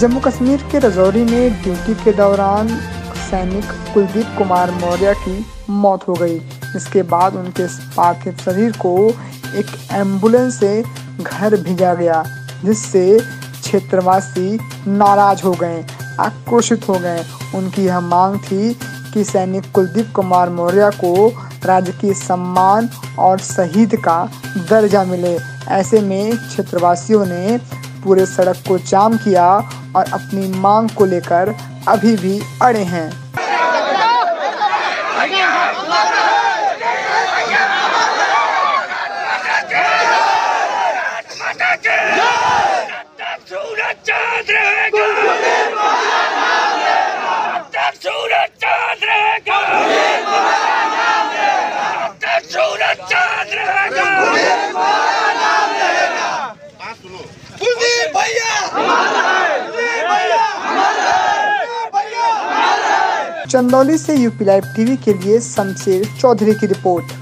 जम्मू कश्मीर के रजौरी में ड्यूटी के दौरान सैनिक कुलदीप कुमार मौर्य की मौत हो गई। इसके बाद उनके पार्थिव शरीर को एक एंबुलेंस से घर भेजा गया, जिससे क्षेत्रवासी नाराज़ हो गए, आक्रोशित हो गए। उनकी यह मांग थी कि सैनिक कुलदीप कुमार मौर्य को राजकीय सम्मान और शहीद का दर्जा मिले। ऐसे में क्षेत्रवासियों ने पूरे सड़क को जाम किया और अपनी मांग को लेकर अभी भी अड़े हैं। सूरज चाँद रहेगा सूरज चाँद रहेगा सूरज चाँद रहेगा कुलदीप भैया चंदौली से यूपी लाइव टीवी के लिए शमशेर चौधरी की रिपोर्ट।